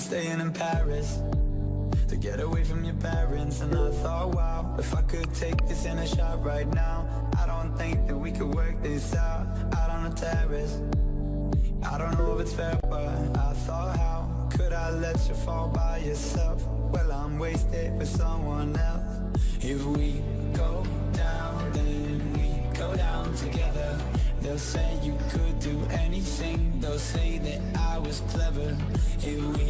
Staying in Paris To get away from your parents. And I thought, wow If I could take this in a shot right now I don't think that we could work this out. Out on the terrace I don't know if it's fair, but I thought how Could I let you fall by yourself? Well, I'm wasted for someone else. If we go down, then we go down together. They'll say you could do anything. They'll say that I was clever. If we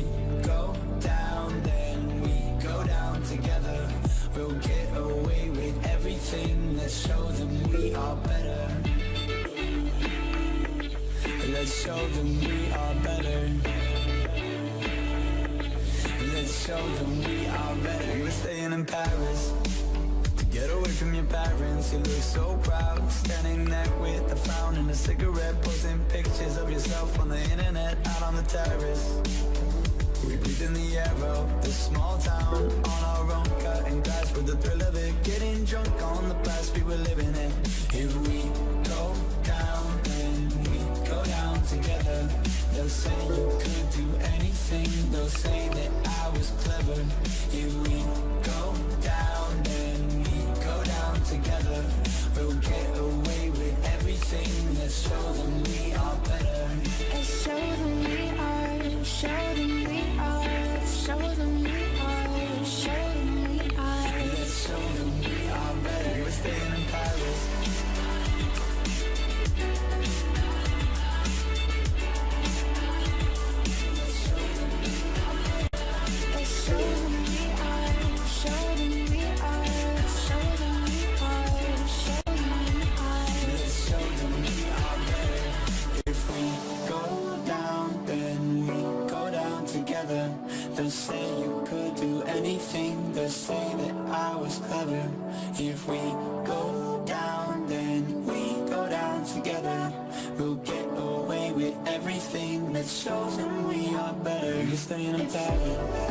Let's show them we are better. Let's show them we are better. We're staying in Paris To get away from your parents. You look so proud. Standing there with a frown and a cigarette Posting pictures of yourself on the internet Out on the terrace. We breathe in the air of this small town On our own, cutting glass with the thrill of it. Getting drunk on the past we were living say you could do anything. They'll say that I was clever. If we go down, then we go down together. We'll get away with everything Let's show them we are better They'll say you could do anything They'll say that I was clever. If we go down, then we go down together. We'll get away with everything That shows them we are better. You're staying in Paris